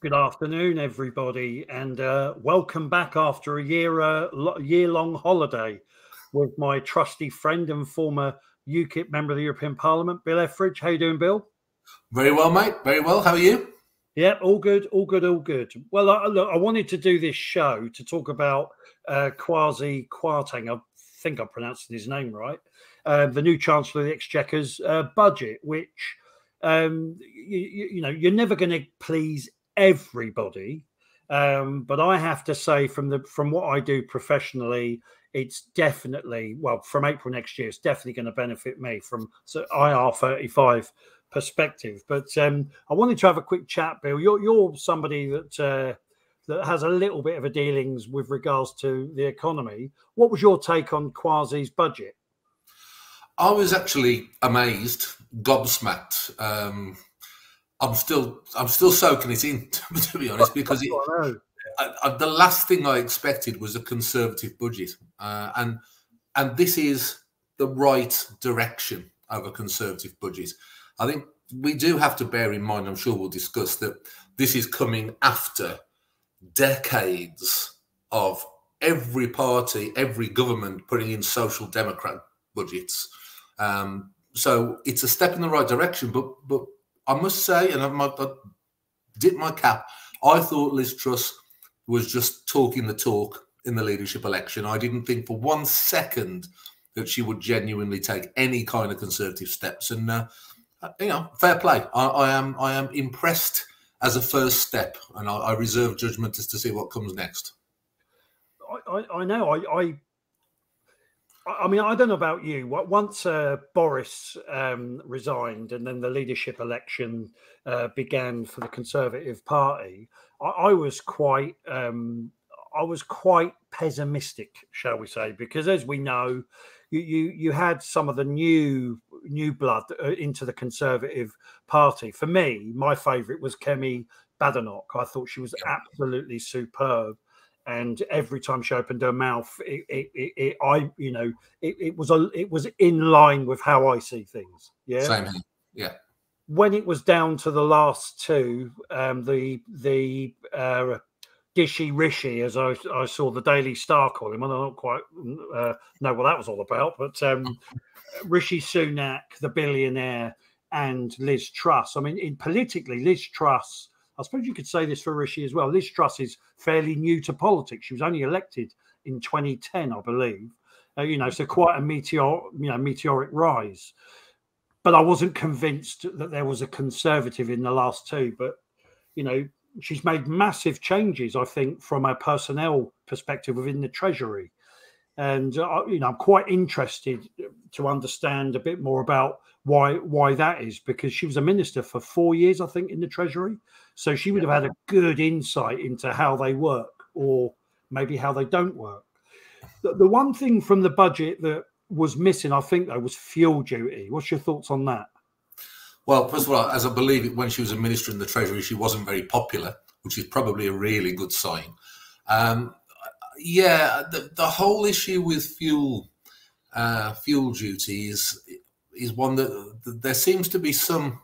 Good afternoon, everybody, and uh, welcome back after a year uh, year long holiday with my trusty friend and former UKIP member of the European Parliament, Bill Etheridge. How you doing, Bill? Very well, mate. Very well. How are you? Yeah, all good, all good, all good. Well, I, look, I wanted to do this show to talk about uh, Kwasi Kwarteng. I think I'm pronouncing his name right. Uh, the new Chancellor of the Exchequer's uh, budget, which um, you, you know you're never going to please everybody. Um, but I have to say, from the from what I do professionally, it's definitely well from April next year. It's definitely going to benefit me from so IR thirty five perspective. But um, I wanted to have a quick chat, Bill. You're you're somebody that uh, that has a little bit of a dealings with regards to the economy. What was your take on Kwasi's budget? I was actually amazed, gobsmacked. Um, I'm still I'm still soaking it in to be honest because it, I, I, the last thing I expected was a conservative budget, uh, and and this is the right direction of a conservative budget. I think we do have to bear in mind. I'm sure we'll discuss that this is coming after decades of every party, every government putting in social democrat budgets. Um, so it's a step in the right direction, but but I must say, and I've, I've dipped my cap. I thought Liz Truss was just talking the talk in the leadership election. I didn't think for one second that she would genuinely take any kind of conservative steps. And uh, you know, fair play. I, I, am I am impressed as a first step, and I, I reserve judgment as to see what comes next. I, I know. I, I mean, I don't know about you. What Once uh, Boris um, resigned and then the leadership election uh, began for the Conservative Party, I, I was quite, um, I was quite pessimistic, shall we say, because as we know, you you, you had some of the new new blood uh, into the Conservative Party. For me, my favourite was Kemi Badenoch. I thought she was absolutely superb and every time she opened her mouth, it, it, it, it I, you know, it, was a, it was in line with how I see things. Yeah, same here. Yeah. When it was down to the last two, um, the the uh, Rishi, as I, I saw the Daily Star call him, and I don't quite uh, know what that was all about, but um, Rishi Sunak, the billionaire, and Liz Truss. I mean, in politically, Liz Truss I suppose you could say this for Rishi as well. Liz Truss is fairly new to politics. She was only elected in 2010, I believe. Uh, you know, so quite a meteor, you know, meteoric rise. But I wasn't convinced that there was a conservative in the last two. But you know, she's made massive changes. I think from a personnel perspective within the Treasury, and uh, you know, I'm quite interested to understand a bit more about why why that is because she was a minister for four years, I think, in the Treasury. So she would have had a good insight into how they work or maybe how they don't work. The, the one thing from the budget that was missing, I think, though, was fuel duty. What's your thoughts on that? Well, first of all, as I believe it, when she was a minister in the Treasury, she wasn't very popular, which is probably a really good sign. Um, yeah, the, the whole issue with fuel uh, fuel duty is is one that, that there seems to be some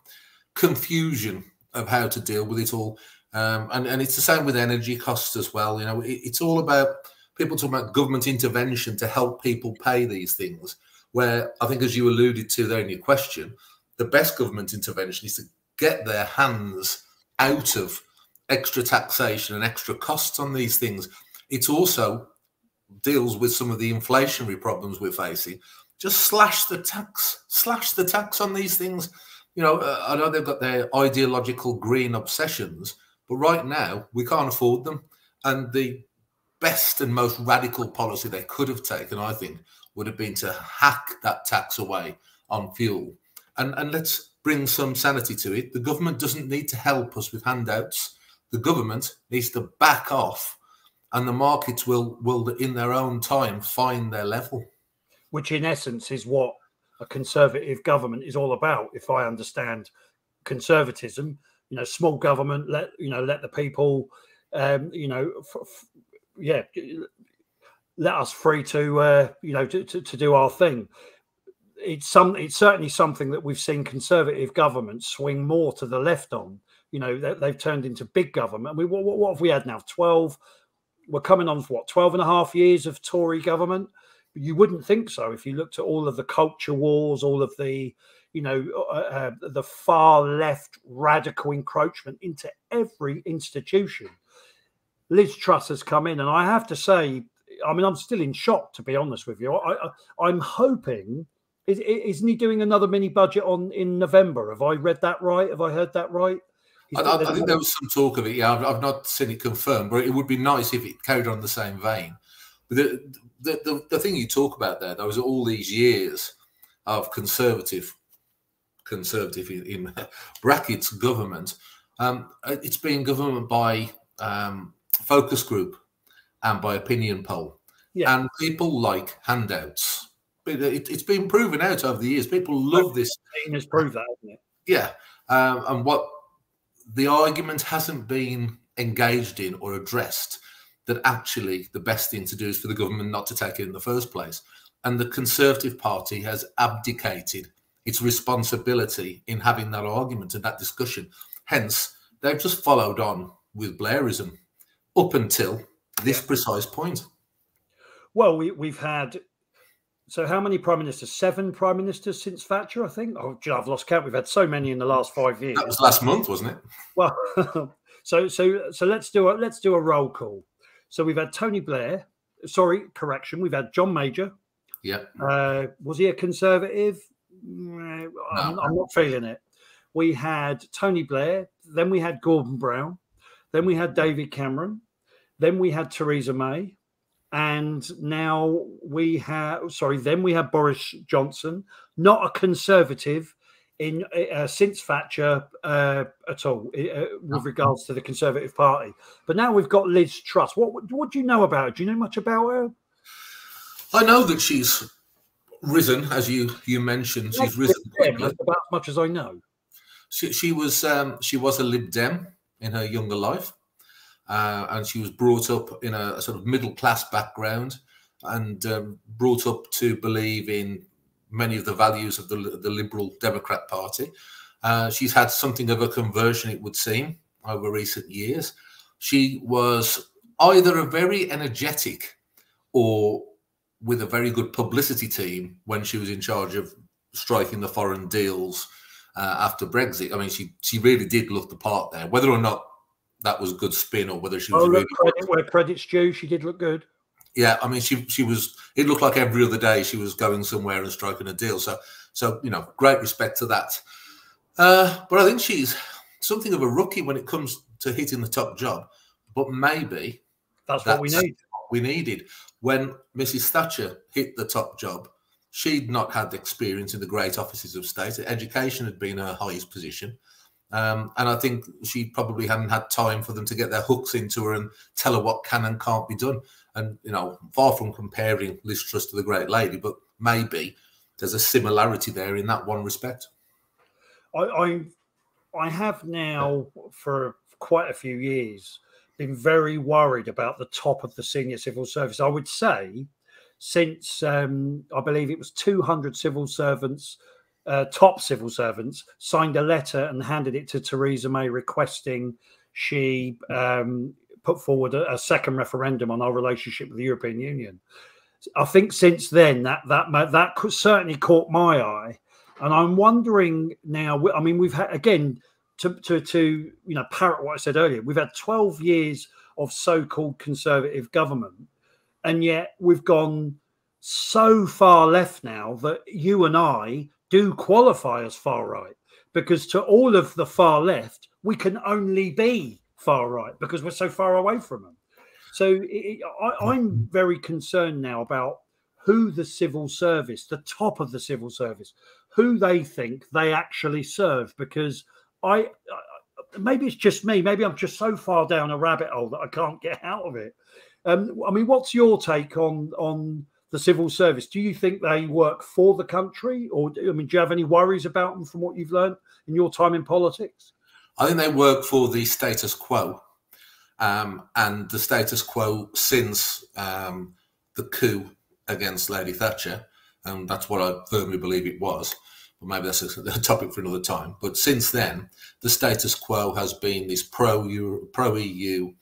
confusion of how to deal with it all. Um, and, and it's the same with energy costs as well. You know, it, it's all about people talking about government intervention to help people pay these things. Where I think, as you alluded to there in your question, the best government intervention is to get their hands out of extra taxation and extra costs on these things. It also deals with some of the inflationary problems we're facing. Just slash the tax, slash the tax on these things you know, uh, I know they've got their ideological green obsessions, but right now we can't afford them. And the best and most radical policy they could have taken, I think, would have been to hack that tax away on fuel. And, and let's bring some sanity to it. The government doesn't need to help us with handouts. The government needs to back off, and the markets will, will in their own time, find their level. Which, in essence, is what a conservative government is all about. If I understand conservatism, you know, small government, let you know, let the people, um, you know, f- f- yeah, let us free to, uh, you know, to, to, to do our thing. It's some, it's certainly something that we've seen conservative governments swing more to the left on. You know, they, have turned into big government. We, what, what have we had now? 12, we're coming on for what, 12 and a half years of Tory government? You wouldn't think so if you looked at all of the culture wars, all of the, you know, uh, uh, the far left radical encroachment into every institution. Liz Truss has come in, and I have to say, I mean, I'm still in shock to be honest with you. I, I, am hoping, is, isn't he doing another mini budget on in November? Have I read that right? Have I heard that right? I, I, think there was some talk of it. Yeah, I've, I've, not seen it confirmed, but it would be nice if it carried on the same vein. The, the, the, the thing you talk about there, there was all these years of conservative, conservative in, in brackets government. Um, it's been government by um, focus group and by opinion poll. Yeah. And people like handouts. But It, has been proven out over the years. People love this. Has proved that, hasn't it? Yeah. Um, and what the argument hasn't been engaged in or addressed that actually the best thing to do is for the government not to take it in the first place. And the Conservative Party has abdicated its responsibility in having that argument and that discussion. Hence, they've just followed on with Blairism up until this precise point. Well, we, we've had so how many prime ministers? Seven prime ministers since Thatcher, I think. Oh, gee, I've lost count. We've had so many in the last five years. That was last month, wasn't it? Well, so so so let's do a let's do a roll call. So we've had Tony Blair. Sorry, correction. We've had John Major. Yeah. Uh, was he a conservative? I'm. I'm not feeling it. We had Tony Blair. Then we had Gordon Brown. Then we had David Cameron. Then we had Theresa May and now we have sorry then we have boris johnson not a conservative in uh, since thatcher uh, at all uh, with regards to the conservative party. But now we've got liz truss. What what do you know about her? Do you know much about her? I know that she's risen as you you mentioned. She's risen about as much as i know. She, she was um, she was a lib dem in her younger life uh, and she was brought up in a, a sort of middle class background and um, brought up to believe in many of the values of the, the Liberal Democrat Party. Uh, she's had something of a conversion, it would seem, over recent years. She was either a very energetic or with a very good publicity team when she was in charge of striking the foreign deals uh, after Brexit. I mean, she she really did look the part there. Whether or not that was good spin or whether she was. Oh, really credit where credit's due. She did look good. Yeah, I mean, she she was. It looked like every other day she was going somewhere and striking a deal. So so you know, great respect to that. Uh, but I think she's something of a rookie when it comes to hitting the top job. But maybe that's, that's what we need. What we needed when Mrs. Thatcher hit the top job. She'd not had experience in the great offices of state. Education had been her highest position. Um, and I think she probably hadn't had time for them to get their hooks into her and tell her what can and can't be done. And, you know, far from comparing Liz Truss to the great lady, but maybe there's a similarity there in that one respect. I, I, I have now, for quite a few years, been very worried about the top of the senior civil service. I would say since um, I believe it was 200 civil servants uh, top civil servants signed a letter and handed it to Theresa May requesting she um, put forward a, a, second referendum on our relationship with the European Union. I think since then that that that certainly caught my eye, and I'm wondering now. I mean, we've had again to to to you know parrot what I said earlier. We've had 12 years of so-called conservative government, and yet we've gone so far left now that you and I do qualify as far right because to all of the far left, we can only be far right because we're so far away from them. So it, I, I'm very concerned now about who the civil service, the top of the civil service, who they think they actually serve because I maybe it's just me, maybe I'm just so far down a rabbit hole that I can't get out of it. Um, I mean, what's your take on on the civil service. Do you think they work for the country, or I mean, do you have any worries about them from what you've learned in your time in politics? I think they work for the status quo, um, and the status quo since um, the coup against Lady Thatcher, and that's what I firmly believe it was. But maybe that's a, a, topic for another time. But since then, the status quo has been this pro pro EU,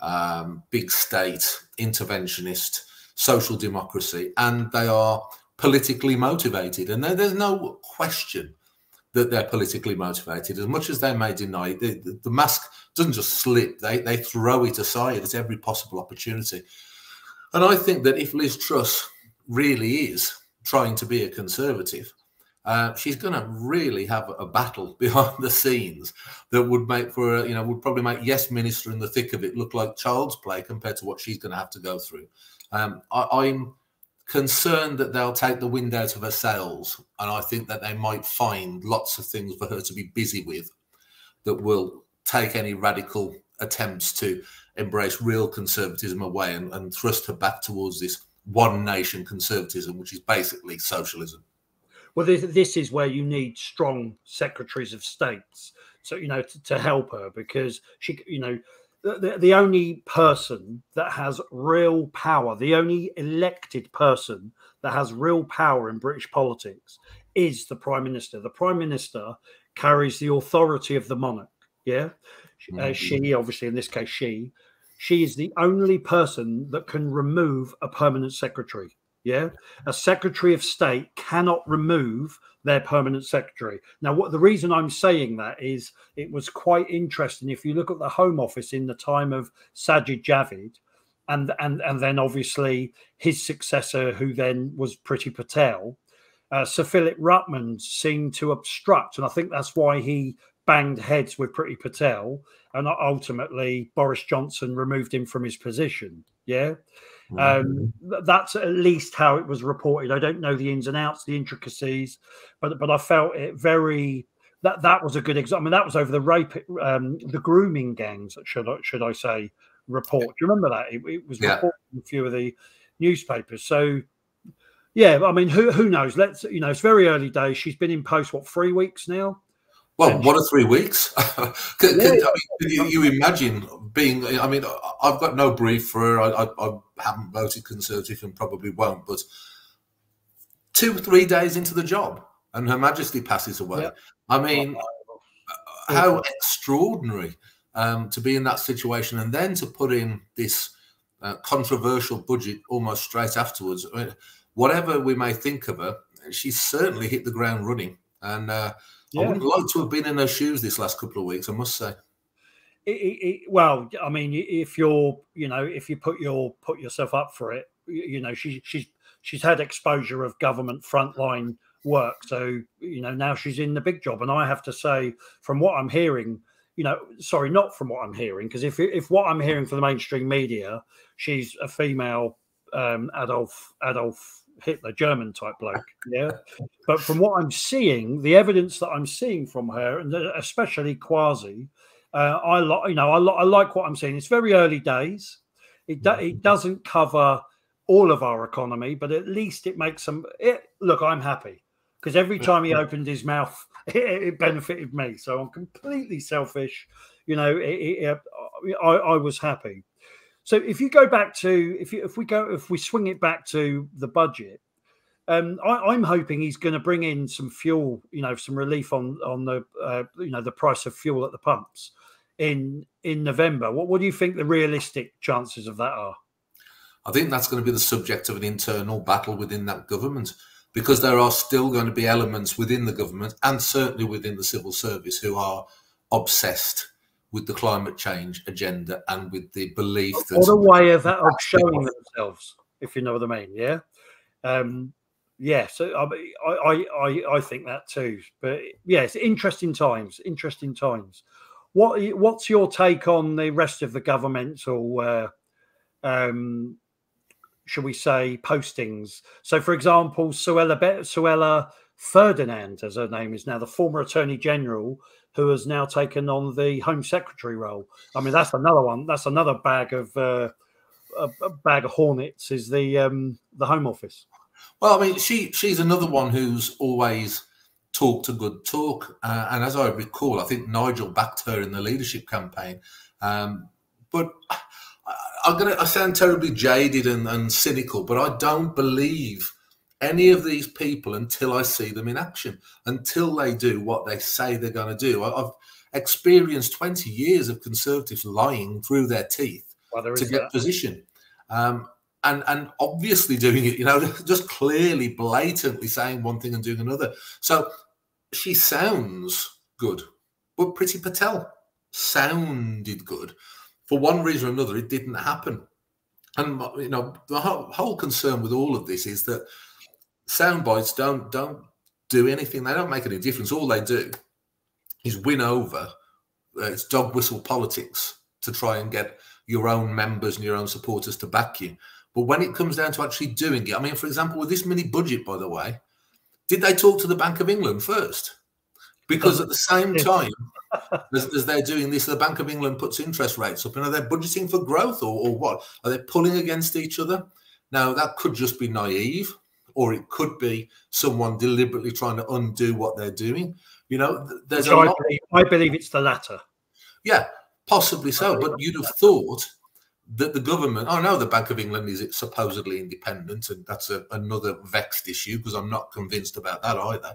um, big state, interventionist, social democracy, and they are politically motivated. And there's no question that they're politically motivated. As much as they may deny it, the, the, mask doesn't just slip, they, they throw it aside at every possible opportunity. And I think that if Liz Truss really is trying to be a conservative, uh, she's going to really have a battle behind the scenes that would make for you know would probably make yes minister in the thick of it look like child's play compared to what she's going to have to go through. Um, I, am concerned that they'll take the wind out of her sails, and I think that they might find lots of things for her to be busy with that will take any radical attempts to embrace real conservatism away and, and thrust her back towards this one nation conservatism, which is basically socialism. Well, this, this is where you need strong secretaries of states, so you know to, to help her because she, you know, the, the only person that has real power, the only elected person that has real power in British politics is the Prime Minister. The Prime Minister carries the authority of the monarch. Yeah. Mm-hmm. Uh, she, obviously, in this case, she, she is the only person that can remove a permanent secretary. Yeah, a Secretary of State cannot remove their permanent secretary. Now, what the reason I'm saying that is it was quite interesting. If you look at the Home Office in the time of Sajid Javid, and and and then obviously his successor, who then was Priti Patel, uh, Sir Philip Rutnam seemed to obstruct, and I think that's why he banged heads with Priti Patel, and ultimately Boris Johnson removed him from his position. Yeah. Um, that's at least how it was reported. I don't know the ins and outs, the intricacies, but but I felt it very that that was a good example. I mean, that was over the rape, um, the grooming gangs. Should I should I say report? Do you remember that? It, it was yeah. reported in a few of the newspapers. So yeah, I mean, who who knows? Let's you know, it's very early days. She's been in post what three weeks now. Well, one or three weeks. can, yeah, can, I mean, you, you, imagine being? I mean, I've got no brief for her. I, I, I, haven't voted Conservative and probably won't. But two or three days into the job, and Her Majesty passes away. Yeah. I mean, how extraordinary um, to be in that situation, and then to put in this uh, controversial budget almost straight afterwards. I mean, whatever we may think of her, she's certainly hit the ground running, and. Uh, yeah. I would like to have been in her shoes this last couple of weeks. I must say. It, it, well, I mean, if you're, you know, if you put your put yourself up for it, you know, she, she's she's had exposure of government frontline work, so you know now she's in the big job. And I have to say, from what I'm hearing, you know, sorry, not from what I'm hearing, because if if what I'm hearing from the mainstream media, she's a female um, Adolf Adolf Hitler, German type bloke. Yeah. but from what I'm seeing, the evidence that I'm seeing from her, and especially Kwasi, uh, I like, you know, I, li- I like what I'm seeing. It's very early days. It, do- it doesn't cover all of our economy, but at least it makes some. It, look, I'm happy because every time he opened his mouth, it, it, benefited me. So I'm completely selfish. You know, it, I, I was happy. So if you go back to if you, if we go if we swing it back to the budget, um, I, am hoping he's going to bring in some fuel, you know, some relief on on the uh, you know the price of fuel at the pumps in in November. What what do you think the realistic chances of that are? I think that's going to be the subject of an internal battle within that government because there are still going to be elements within the government and certainly within the civil service who are obsessed with the climate change agenda and with the belief that what a way of, of showing themselves, if you know what I mean. Yeah, um, yeah. So I, I, I, I think that too. But yeah, it's interesting times. Interesting times. What what's your take on the rest of the governmental, uh, um, shall we say, postings? So, for example, Suella Suella Ferdinand, as her name is now, the former Attorney General, who has now taken on the Home Secretary role. I mean, that's another one. That's another bag of uh, a, bag of hornets. Is the um, the Home Office? Well, I mean, she she's another one who's always talked a good talk, uh, and as I recall, I think Nigel backed her in the leadership campaign. Um, but I, I'm gonna I sound terribly jaded and, and cynical, but I don't believe any of these people until I see them in action, until they do what they say they're going to do. I've experienced 20 years of conservatives lying through their teeth well, to get that. position. Um, and, and obviously doing it, you know, just clearly, blatantly saying one thing and doing another. So she sounds good, but Priti Patel sounded good. For one reason or another, it didn't happen. And you know, the whole, whole concern with all of this is that sound bites don't don't do anything. They don't make any difference. All they do is win over. Uh, it's dog whistle politics to try and get your own members and your own supporters to back you. But when it comes down to actually doing it, I mean, for example, with this mini budget, by the way, did they talk to the Bank of England first? Because at the same time as, as, they're doing this, the Bank of England puts interest rates up. And are they budgeting for growth or, or what? Are they pulling against each other? Now, that could just be naive, or it could be someone deliberately trying to undo what they're doing. You know, there's so a lot. I believe, I believe it's the latter. Yeah, possibly so. But you'd have thought that the government, oh, I know the Bank of England is supposedly independent, and that's a, another vexed issue because I'm not convinced about that either.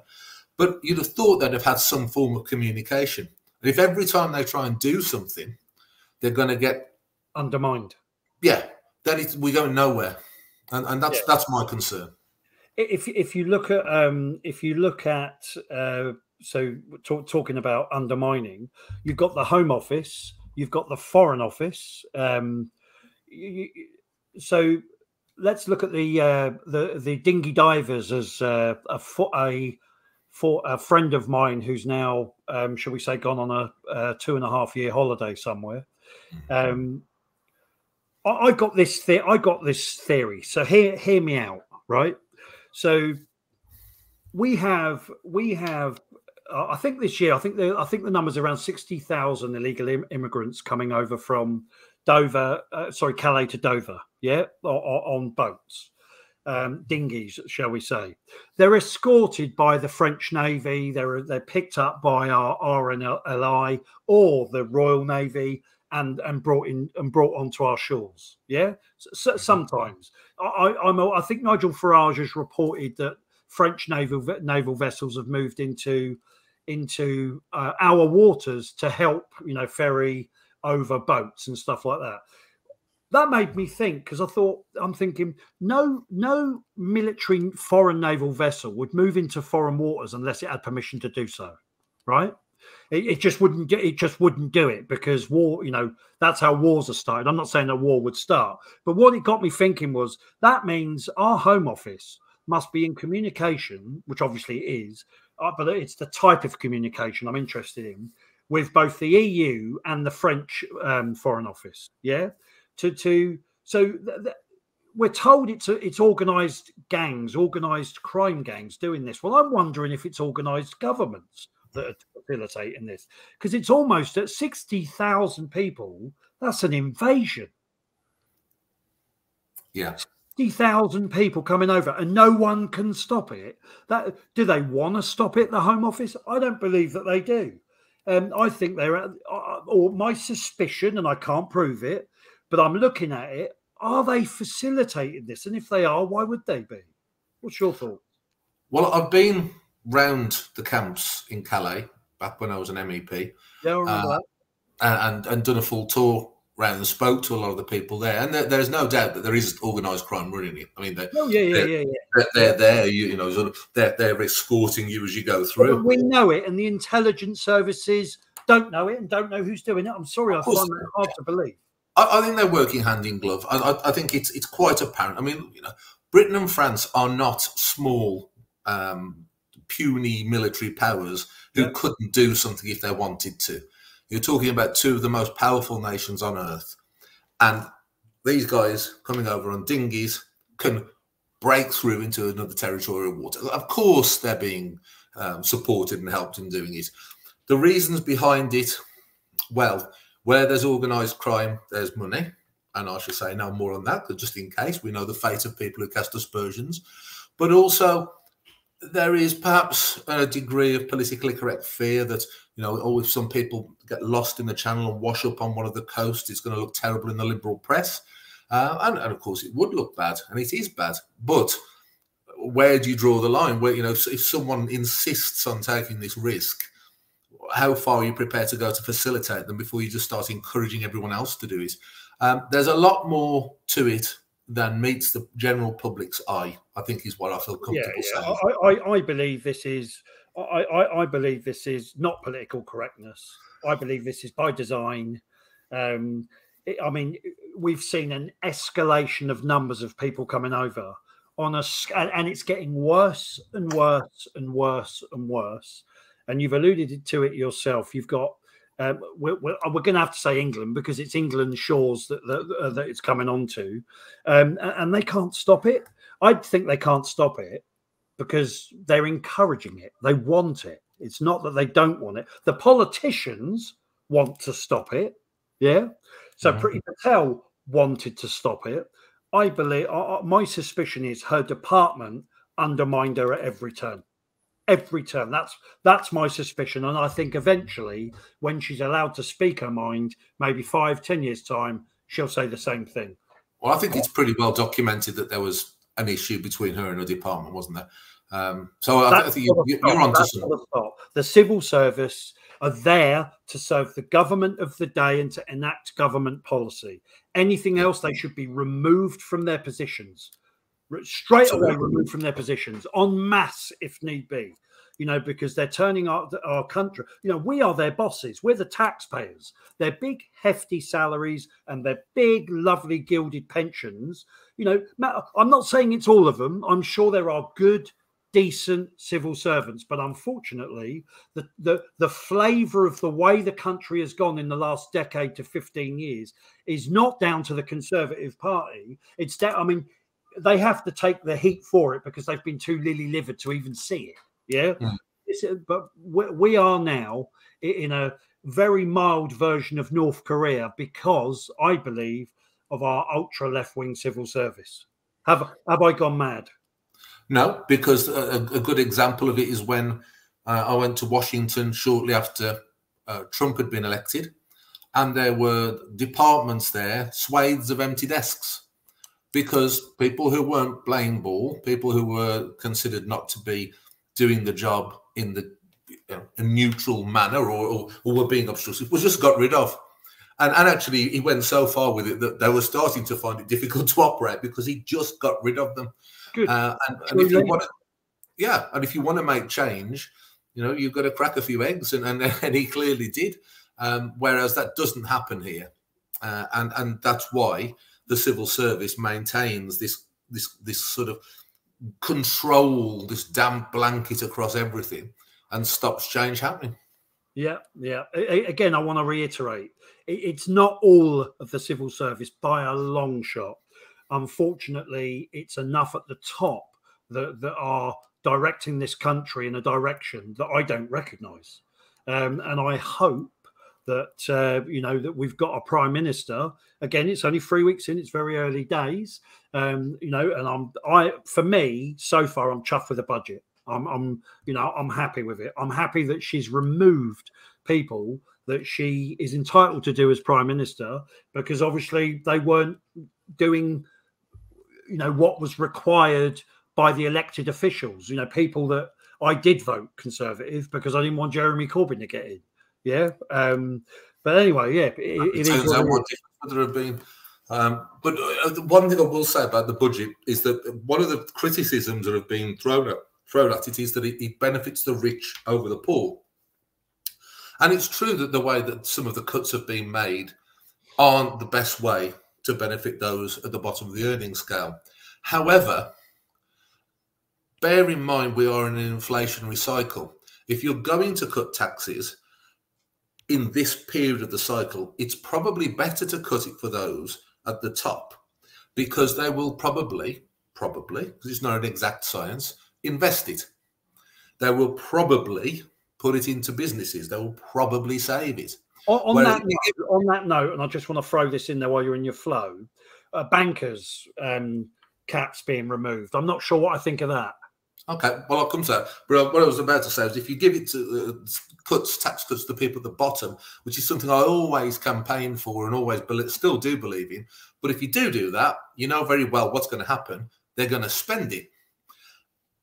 But you'd have thought they'd have had some form of communication. And if every time they try and do something, they're going to get undermined, yeah, then we're going nowhere, and, and that's yeah. that's my concern. If if you look at um, if you look at uh, so talk, talking about undermining, you've got the Home Office, you've got the Foreign Office. Um, you, so let's look at the uh, the the dinghy divers as uh, a a for a friend of mine who's now, um, shall we say, gone on a, a two and a half year holiday somewhere. Um, I, I, got this. The- I got this theory. So hear hear me out, right? So we have we have I think this year, I think the I think the numbers around sixty thousand illegal Im- immigrants coming over from Dover, uh, sorry, Calais to Dover, yeah, or, or, on boats, um, dinghies, shall we say? They're escorted by the French Navy. They're they're picked up by our RNLI or the Royal Navy and and brought in and brought onto our shores. Yeah, so, mm-hmm. sometimes I, I'm I think Nigel Farage has reported that French naval naval vessels have moved into into uh, our waters to help, you know, ferry over boats and stuff like that. That made me think because I thought I'm thinking no no military foreign naval vessel would move into foreign waters unless it had permission to do so, right? It, it just wouldn't get it just wouldn't do it because war, you know, that's how wars are started. I'm not saying a war would start, but what it got me thinking was that means our home office must be in communication, which obviously it is, uh, but it's the type of communication I'm interested in with both the EU and the French um, Foreign Office. Yeah, to to so th- th- we're told it's a, it's organised gangs, organised crime gangs doing this. Well, I'm wondering if it's organised governments that are facilitating this because it's almost at sixty thousand people. That's an invasion. Yeah. 50,000 people coming over and no one can stop it. That do they want to stop it? The Home Office? I don't believe that they do. Um, I think they're, uh, uh, or my suspicion, and I can't prove it, but I'm looking at it. Are they facilitating this? And if they are, why would they be? What's your thought? Well, I've been round the camps in Calais back when I was an MEP. Yeah, uh. And, and done a full tour around and spoke to a lot of the people there, and there, there's no doubt that there is organised crime running it. I mean, they're, oh, yeah, yeah, they're, yeah, yeah. They're, they're there, you, you, know, they're, they're escorting you as you go through. Well, we know it, and the intelligence services don't know it and don't know who's doing it. I'm sorry, I find that hard to believe. I, I, think they're working hand in glove. I, I, I, think it's it's quite apparent. I mean, you know, Britain and France are not small, um, puny military powers who yeah. couldn't do something if they wanted to. You're talking about two of the most powerful nations on earth and these guys coming over on dinghies can break through into another territorial water. Of course, they're being um, supported and helped in doing it. The reasons behind it, well, where there's organised crime, there's money. And I should say no more on that, just in case we know the fate of people who cast aspersions. But also, there is perhaps a degree of politically correct fear that you know, or if some people get lost in the channel and wash up on one of the coasts, it's going to look terrible in the liberal press. Uh, and, and, of course, it would look bad, and it is bad. But where do you draw the line? Where you know, if someone insists on taking this risk, how far are you prepared to go to facilitate them before you just start encouraging everyone else to do it? Um, there's a lot more to it than meets the general public's eye. I think is what I feel comfortable yeah, yeah. saying. I, I, I, believe this is. I, I, I, believe this is not political correctness. I believe this is by design. Um, it, I mean, we've seen an escalation of numbers of people coming over on a, and it's getting worse and worse and worse and worse. And you've alluded to it yourself. You've got um, we're, we're, we're, going to have to say England because it's England shores that that, uh, that it's coming onto, um, and they can't stop it. I think they can't stop it because they're encouraging it. They want it. It's not that they don't want it. The politicians want to stop it. Yeah. So mm-hmm. Priti Patel wanted to stop it. I believe uh, my suspicion is her department undermined her at every turn every turn. That's that's my suspicion, and I think eventually, when she's allowed to speak her mind, maybe five, ten years time, she'll say the same thing. Well, I think it's pretty well documented that there was an issue between her and her department, wasn't there? Um, so I, I, think you, are on to something. The civil service are there to serve the government of the day and to enact government policy. Anything else, they should be removed from their positions straight away removed from their positions en masse if need be you know because they're turning our, our country you know we are their bosses. We're the taxpayers. Their big hefty salaries and their big lovely gilded pensions. You know i'm not saying it's all of them. I'm sure there are good decent civil servants but unfortunately the the, the flavor of the way the country has gone in the last decade to 15 years is not down to the conservative party. It's down i mean they have to take the heat for it because they've been too lily livered to even see it. Yeah. yeah. But we are now in a very mild version of North Korea because I believe of our ultra left wing civil service. Have have I gone mad? No, because a, a good example of it is when uh, I went to Washington shortly after uh, Trump had been elected, and there were departments there, swathes of empty desks because people who weren't playing ball, people who were considered not to be doing the job in the you know, a neutral manner or, or, or, were being obstructive, was just got rid of. And, and actually, he went so far with it that they were starting to find it difficult to operate because he just got rid of them. Good. Uh, and, and if you want to, yeah, and if you want to make change, you know, you've got to crack a few eggs, and, and, and he clearly did. Um, whereas that doesn't happen here, uh, and and that's why the civil service maintains this this this sort of control, this damp blanket across everything, and stops change happening. Yeah, yeah. Again, I want to reiterate: it's not all of the civil service by a long shot. Unfortunately, it's enough at the top that that are directing this country in a direction that I don't recognise. Um, and I hope that uh, you know that we've got a prime minister. Again, it's only three weeks in; it's very early days. Um, you know, and I'm I for me so far, I'm chuffed with the budget. I'm, I'm you know I'm happy with it. I'm happy that she's removed people that she is entitled to do as prime minister because obviously they weren't doing you know what was required by the elected officials. You know, people that I did vote conservative because I didn't want Jeremy Corbyn to get in. Yeah. Um, but anyway, yeah, it, it, turns out what there have been. Um, but uh, one thing I will say about the budget is that one of the criticisms that have been thrown at, thrown at it is that it, it benefits the rich over the poor. And it's true that the way that some of the cuts have been made aren't the best way to benefit those at the bottom of the earning scale. However, bear in mind we are in an inflationary cycle. If you're going to cut taxes, in this period of the cycle, it's probably better to cut it for those at the top because they will probably, probably, because it's not an exact science, invest it. They will probably put it into businesses. They will probably save it. On, on that, note, on that note, and I just want to throw this in there while you're in your flow, uh, bankers um, caps being removed. I'm not sure what I think of that. Okay, well, I'll come to that. But what I was about to say is if you give it to uh, cuts, tax cuts to people at the bottom, which is something I always campaign for and always be- still do believe in. But if you do do that, you know very well what's going to happen. They're going to spend it.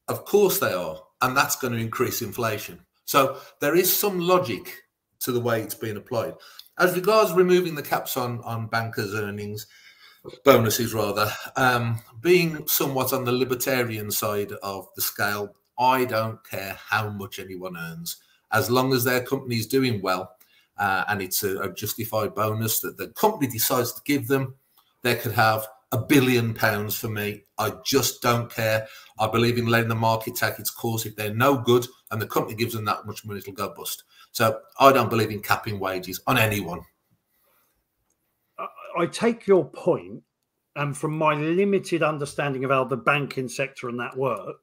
Of course they are. And that's going to increase inflation. So there is some logic to the way it's being applied. As regards removing the caps on, on bankers' earnings, bonuses rather, um, being somewhat on the libertarian side of the scale, I don't care how much anyone earns. As long as their company is doing well uh, and it's a, a justified bonus that the company decides to give them, they could have a billion pounds for me. I just don't care. I believe in letting the market take its course. If they're no good and the company gives them that much money, it'll go bust. So I don't believe in capping wages on anyone. I take your point, and from my limited understanding of how the banking sector and that work,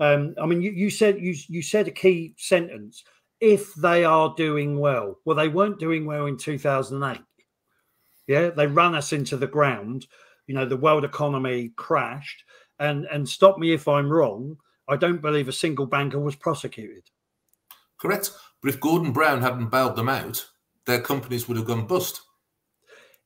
um, I mean, you, you said you you said a key sentence. If they are doing well, well, they weren't doing well in two thousand eight. Yeah, they ran us into the ground. You know, the world economy crashed. And and stop me if I'm wrong. I don't believe a single banker was prosecuted. Correct. But if Gordon Brown hadn't bailed them out, their companies would have gone bust.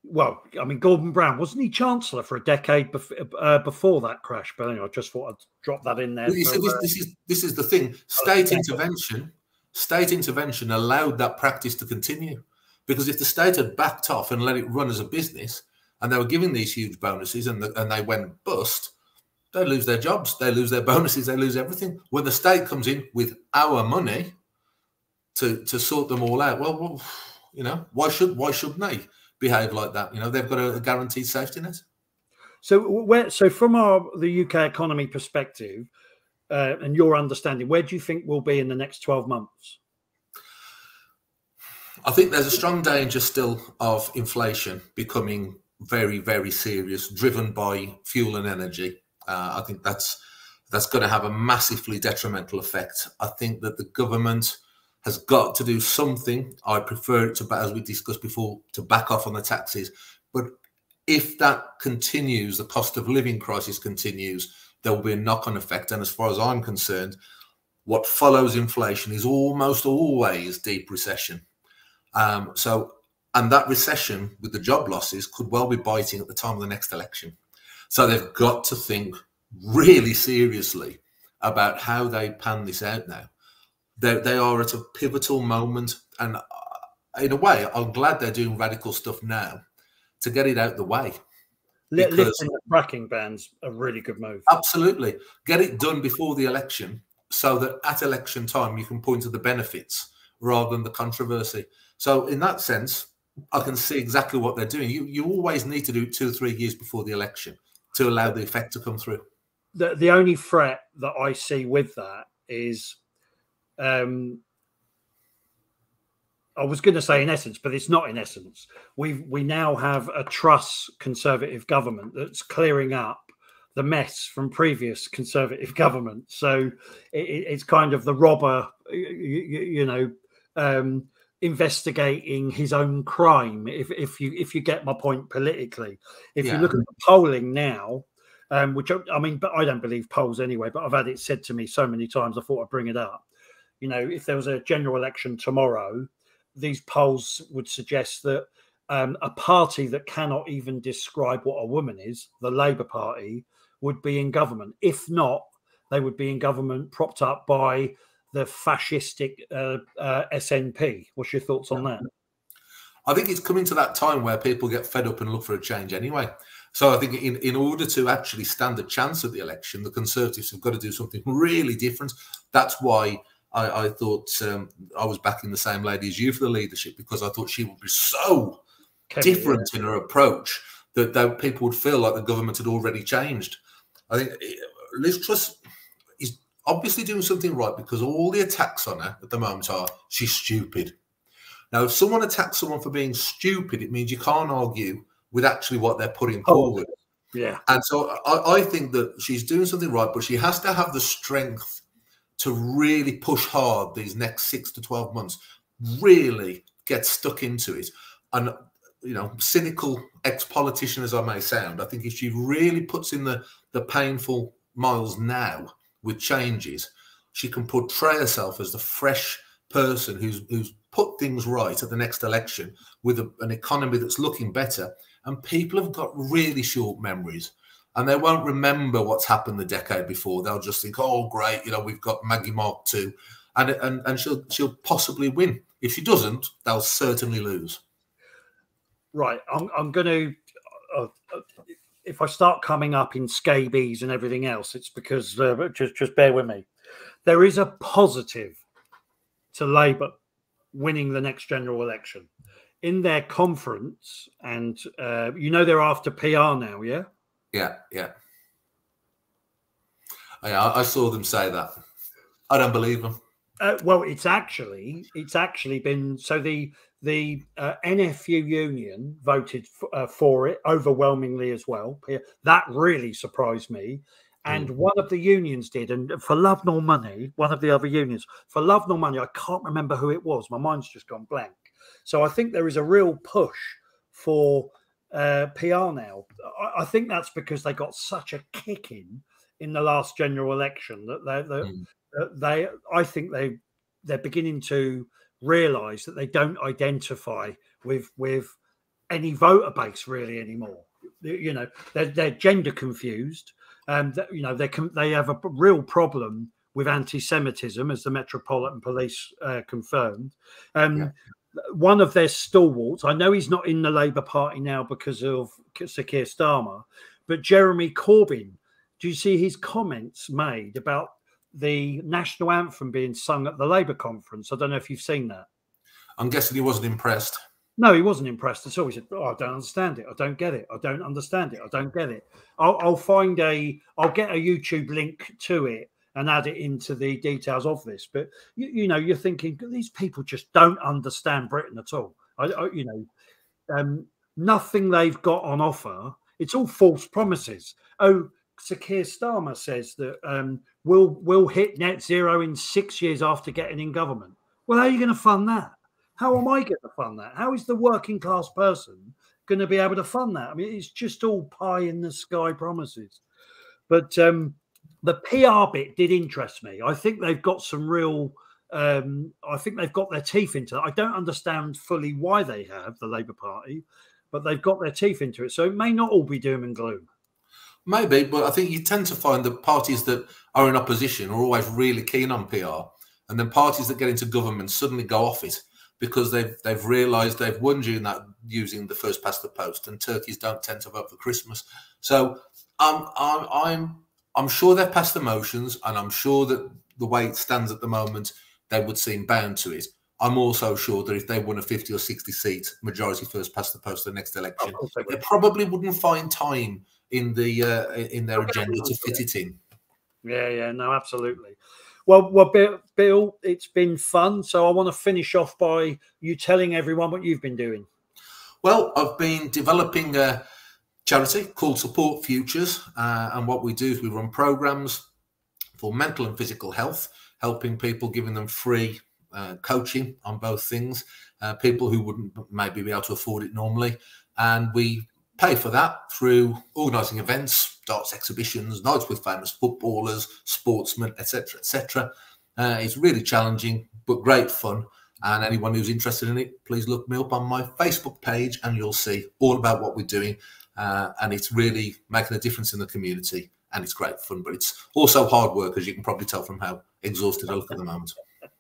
Well, I mean, Gordon Brown wasn't he chancellor for a decade bef- uh, before that crash? But anyway, I just thought I'd drop that in there. For, this, uh, this, is this is the thing. State intervention, state intervention allowed that practice to continue. Because if the state had backed off and let it run as a business, and they were giving these huge bonuses, and the, and they went bust, they lose their jobs, they lose their bonuses, they lose everything. When the state comes in with our money to to sort them all out, well, well you know, why should why shouldn't they behave like that? You know, they've got a, guaranteed safety net. So where so from our the UK economy perspective, uh, and your understanding, where do you think we'll be in the next twelve months? I think there's a strong danger still of inflation becoming very, very serious, driven by fuel and energy. Uh, I think that's that's going to have a massively detrimental effect. I think that the government has got to do something. I prefer it to, as we discussed before, to back off on the taxes. But if that continues, the cost of living crisis continues, there will be a knock-on effect. And as far as I'm concerned, what follows inflation is almost always deep recession. Um, so, and that recession with the job losses could well be biting at the time of the next election. So they've got to think really seriously about how they pan this out now. They, they are at a pivotal moment. And uh, in a way, I'm glad they're doing radical stuff now to get it out the way. Because, Lifting the fracking ban's a really good move. Absolutely. Get it done before the election so that at election time you can point to the benefits rather than the controversy. So in that sense, I can see exactly what they're doing. You you always need to do it two or three years before the election to allow the effect to come through. The the only threat that I see with that is um I was going to say in essence, but it's not in essence. We we now have a Truss conservative government that's clearing up the mess from previous conservative governments. So it, it's kind of the robber, you, you know, um, investigating his own crime. If if you if you get my point politically, if yeah. you look at the polling now, um, which I mean, but I don't believe polls anyway. But I've had it said to me so many times. I thought I'd bring it up. You know, if there was a general election tomorrow, these polls would suggest that um, a party that cannot even describe what a woman is, the Labour Party, would be in government. If not, they would be in government propped up by the fascistic uh, uh, SNP. What's your thoughts on that? I think it's coming to that time where people get fed up and look for a change anyway. So I think in, in order to actually stand a chance at the election, the Conservatives have got to do something really different. That's why I, I thought um, I was backing the same lady as you for the leadership because I thought she would be so different in her approach that, that people would feel like the government had already changed. I think eh, Liz Truss is obviously doing something right because all the attacks on her at the moment are she's stupid. Now, if someone attacks someone for being stupid, it means you can't argue with actually what they're putting oh, forward. Yeah. And so I, I, think that she's doing something right, but she has to have the strength to really push hard these next six to 12 months, really get stuck into it. And, you know, cynical ex politician as I may sound, I think if she really puts in the, the painful miles now, with changes, she can portray herself as the fresh person who's who's put things right at the next election with a, an economy that's looking better. And people have got really short memories. And they won't remember what's happened the decade before. They'll just think, "Oh, great, you know, we've got Maggie Mark two," and and and she'll she'll possibly win. If she doesn't, they'll certainly lose. Right, I'm I'm going to. Uh, uh, if I start coming up in scabies and everything else, it's because uh, just just bear with me. There is a positive to Labour winning the next general election in their conference, and uh, you know they're after PR now, yeah. Yeah, yeah. Yeah, I saw them say that. I don't believe them. Uh, well, it's actually it's actually been so the the uh, NFU union voted uh, for it overwhelmingly as well. That really surprised me. And mm. one of the unions did, and for love nor money, one of the other unions, for love nor money, I can't remember who it was. My mind's just gone blank. So I think there is a real push for uh, PR now. I, I, think that's because they got such a kick in in the last general election that they, they, mm. they I think they they're beginning to realise that they don't identify with with any voter base really anymore. You know, they're, they're gender confused. Um, that, you know, they can they have a real problem with anti-Semitism, as the Metropolitan Police uh, confirmed. Um, yeah one of their stalwarts. I know he's not in the Labour Party now because of Sir Keir Starmer, but Jeremy Corbyn. Do you see his comments made about the national anthem being sung at the Labour conference? I don't know if you've seen that. I'm guessing he wasn't impressed. No, he wasn't impressed at all. He said, oh, "I don't understand it. I don't get it. I don't understand it. I don't get it." I'll, I'll find a. I'll get a YouTube link to it and add it into the details of this. But you, you know, you're thinking these people just don't understand Britain at all. I, I, you know, um, nothing they've got on offer. It's all false promises. Oh, Sir Keir Starmer says that um, we'll we'll hit net zero in six years after getting in government. Well, how are you going to fund that? How am I going to fund that? How is the working class person going to be able to fund that? I mean, it's just all pie in the sky promises. But um, the PR bit did interest me. I think they've got some real. Um, I think they've got their teeth into it. I don't understand fully why they have the Labour Party, but they've got their teeth into it. So it may not all be doom and gloom. Maybe, but I think you tend to find that parties that are in opposition are always really keen on PR, and then parties that get into government suddenly go off it because they've they've realised they've won during that using the first past the post, and turkeys don't tend to vote for Christmas. So um, I'm I'm I'm sure they've passed the motions, and I'm sure that the way it stands at the moment, they would seem bound to it. I'm also sure that if they won a 50 or 60 seat majority first past the post the next election, they, they, probably wouldn't find time in the uh, in their agenda to fit it in. Yeah, yeah, no, absolutely. Well, well, Bill, it's been fun. So I want to finish off by you telling everyone what you've been doing. Well, I've been developing a charity called Support Futures. Uh, and what we do is we run programs for mental and physical health, helping people, giving them free uh, coaching on both things, uh, people who wouldn't maybe be able to afford it normally. And we pay for that through organising events, darts exhibitions, nights with famous footballers, sportsmen, etc., etc. Uh, it's really challenging, but great fun. And anyone who's interested in it, please look me up on my Facebook page and you'll see all about what we're doing uh, and it's really making a difference in the community. And it's great fun, but it's also hard work, as you can probably tell from how exhausted I look at the moment.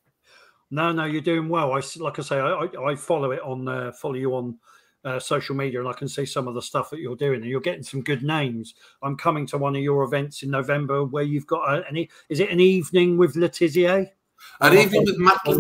No, no, you're doing well. I like I say, I, I follow it on uh, follow you on uh, social media, and I can see some of the stuff that you're doing, and you're getting some good names. I'm coming to one of your events in November where you've got any. Is it an evening with Le An evening with Matt Le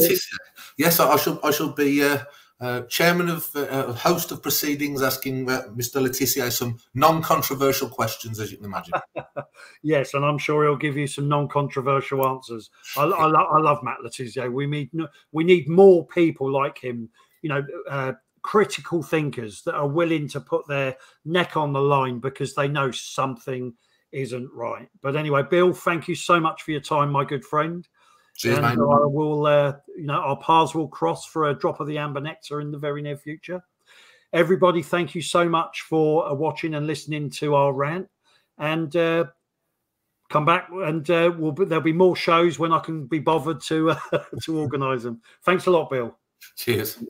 Yes, I, I shall. I shall be. Uh, uh, chairman of uh, a host of proceedings asking uh, Mr. Le Tissier some non-controversial questions, as you can imagine. yes, and I'm sure he'll give you some non-controversial answers. I, I, lo- I love Matt Le Tissier. We need we need more people like him. You know, uh, critical thinkers that are willing to put their neck on the line because they know something isn't right. But anyway, Bill, thank you so much for your time, my good friend. Cheers, and mate. I will, uh, you know, our paths will cross for a drop of the amber nectar in the very near future. Everybody, thank you so much for uh, watching and listening to our rant. And uh, come back, and uh, we'll, there'll be more shows when I can be bothered to uh, to organise them. Thanks a lot, Bill. Cheers.